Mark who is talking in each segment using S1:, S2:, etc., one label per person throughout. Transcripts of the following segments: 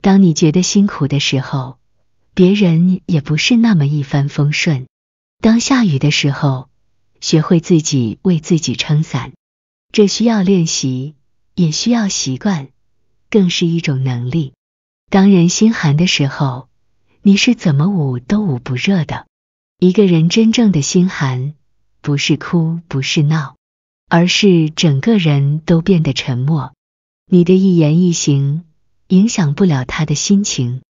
S1: 当你觉得辛苦的时候，别人也不是那么一帆风顺。当下雨的时候，学会自己为自己撑伞，这需要练习，也需要习惯，更是一种能力。当人心寒的时候，你是怎么捂都捂不热的。一个人真正的心寒，不是哭，不是闹，而是整个人都变得沉默。你的一言一行影响不了他的心情，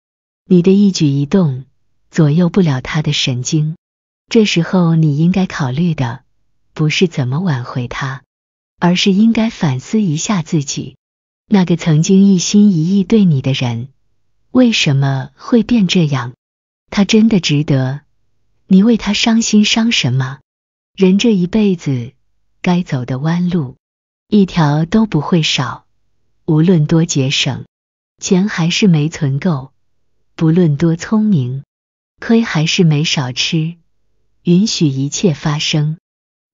S1: 你的一举一动左右不了他的神经。这时候，你应该考虑的不是怎么挽回他，而是应该反思一下自己。那个曾经一心一意对你的人，为什么会变这样？他真的值得你为他伤心伤神吗？人这一辈子，该走的弯路，一条都不会少。无论多节省，钱还是没存够；不论多聪明，亏还是没少吃。允许一切发生，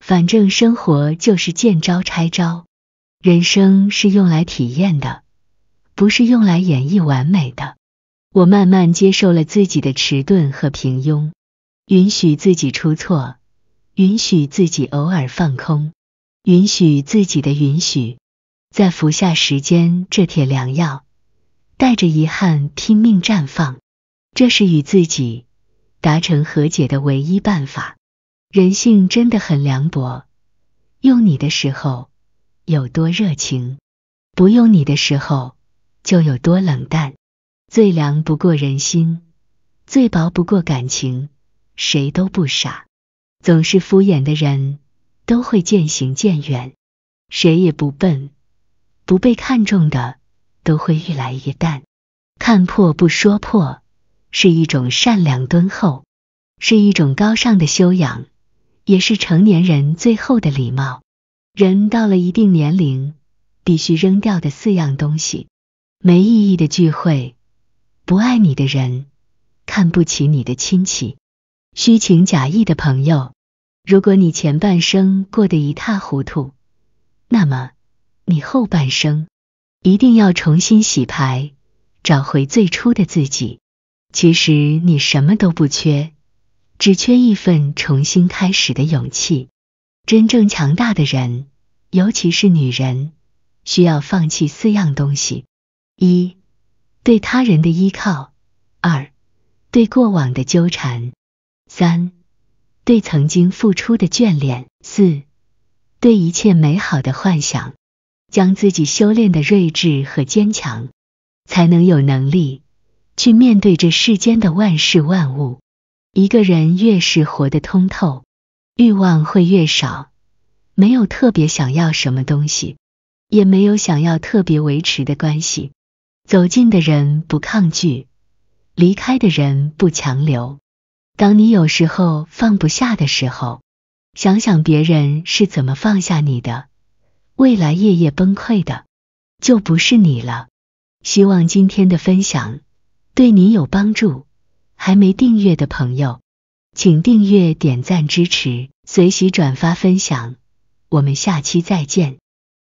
S1: 反正生活就是见招拆招，人生是用来体验的，不是用来演绎完美的。我慢慢接受了自己的迟钝和平庸，允许自己出错，允许自己偶尔放空，允许自己的允许，在服下时间这帖良药，带着遗憾拼命绽放。这是与自己。达成和解的唯一办法。人性真的很凉薄，用你的时候有多热情，不用你的时候就有多冷淡。最凉不过人心，最薄不过感情。谁都不傻，总是敷衍的人都会渐行渐远。谁也不笨，不被看中的都会愈来愈淡。看破不说破。是一种善良敦厚，是一种高尚的修养，也是成年人最后的礼貌。人到了一定年龄，必须扔掉的四样东西：没意义的聚会，不爱你的人，看不起你的亲戚，虚情假意的朋友。如果你前半生过得一塌糊涂，那么你后半生一定要重新洗牌，找回最初的自己。其实你什么都不缺，只缺一份重新开始的勇气。真正强大的人，尤其是女人，需要放弃四样东西：一、对他人的依靠；二、对过往的纠缠；三、对曾经付出的眷恋；四、对一切美好的幻想。将自己修炼的睿智和坚强，才能有能力。去面对这世间的万事万物。一个人越是活得通透，欲望会越少。没有特别想要什么东西，也没有想要特别维持的关系。走近的人不抗拒，离开的人不强留。当你有时候放不下的时候，想想别人是怎么放下你的，未来夜夜崩溃的，就不是你了。希望今天的分享。对你有帮助，还没订阅的朋友，请订阅、点赞支持，随喜转发分享。我们下期再见。